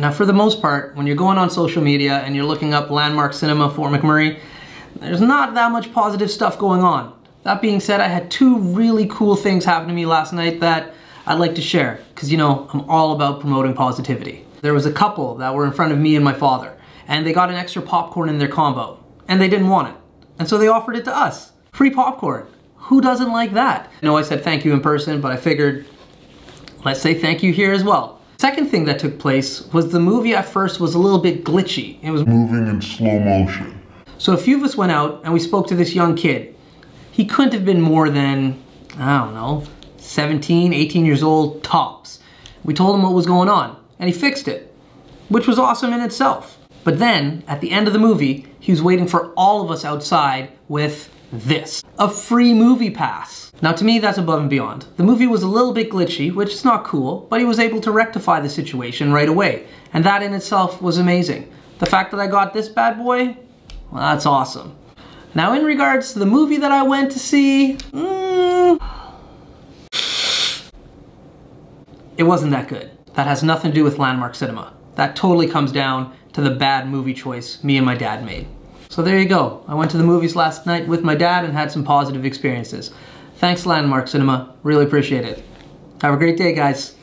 Now, for the most part, when you're going on social media and you're looking up Landmark Cinema Fort McMurray, there's not that much positive stuff going on. That being said, I had two really cool things happen to me last night that I'd like to share, because you know, I'm all about promoting positivity. There was a couple that were in front of me and my father, and they got an extra popcorn in their combo, and they didn't want it. And so they offered it to us. Free popcorn. Who doesn't like that? I know I said thank you in person, but I figured let's say thank you here as well. Second thing that took place was the movie at first was a little bit glitchy. It was moving in slow motion. So a few of us went out and we spoke to this young kid. He couldn't have been more than, I don't know, 17, 18 years old tops. We told him what was going on and he fixed it, which was awesome in itself. But then, at the end of the movie, he was waiting for all of us outside with this, a free movie pass. Now to me, that's above and beyond. The movie was a little bit glitchy, which is not cool, but he was able to rectify the situation right away. And that in itself was amazing. The fact that I got this bad boy, well, that's awesome. Now in regards to the movie that I went to see, mm, it wasn't that good. That has nothing to do with Landmark Cinema. That totally comes down to the bad movie choice me and my dad made. So there you go. I went to the movies last night with my dad and had some positive experiences. Thanks Landmark Cinema. Really appreciate it. Have a great day, guys.